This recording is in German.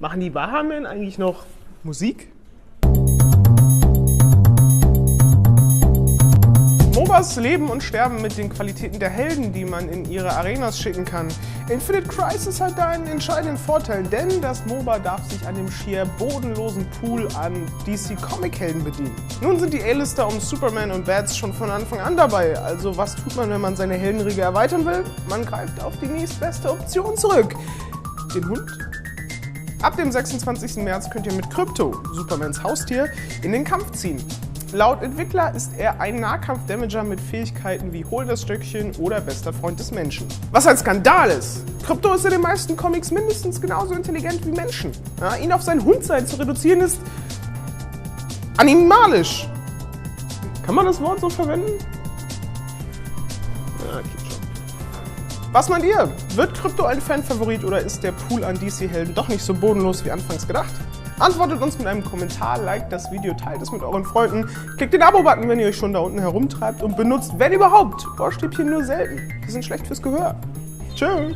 Machen die Bahamen eigentlich noch Musik? MOBAs leben und sterben mit den Qualitäten der Helden, die man in ihre Arenas schicken kann. Infinite Crisis hat da einen entscheidenden Vorteil, denn das MOBA darf sich an dem schier bodenlosen Pool an DC Comic Helden bedienen. Nun sind die A-Lister um Superman und Bats schon von Anfang an dabei, also was tut man, wenn man seine Heldenriege erweitern will? Man greift auf die nächstbeste Option zurück. Den Hund? Ab dem 26. März könnt ihr mit Krypto, Supermans Haustier, in den Kampf ziehen. Laut Entwickler ist er ein Nahkampf-Damager mit Fähigkeiten wie Hol das Stöckchen oder bester Freund des Menschen. Was ein Skandal ist! Krypto ist in den meisten Comics mindestens genauso intelligent wie Menschen. Ja, ihn auf sein zu reduzieren ist animalisch. Kann man das Wort so verwenden? Ja, schon. Was meint ihr? Wird Krypto ein Fanfavorit oder ist der Pool an DC-Helden doch nicht so bodenlos wie anfangs gedacht? Antwortet uns mit einem Kommentar, liked das Video, teilt es mit euren Freunden, klickt den Abo-Button, wenn ihr euch schon da unten herumtreibt und benutzt, wenn überhaupt, Ohrstäbchen nur selten. Die sind schlecht fürs Gehör. Tschüss.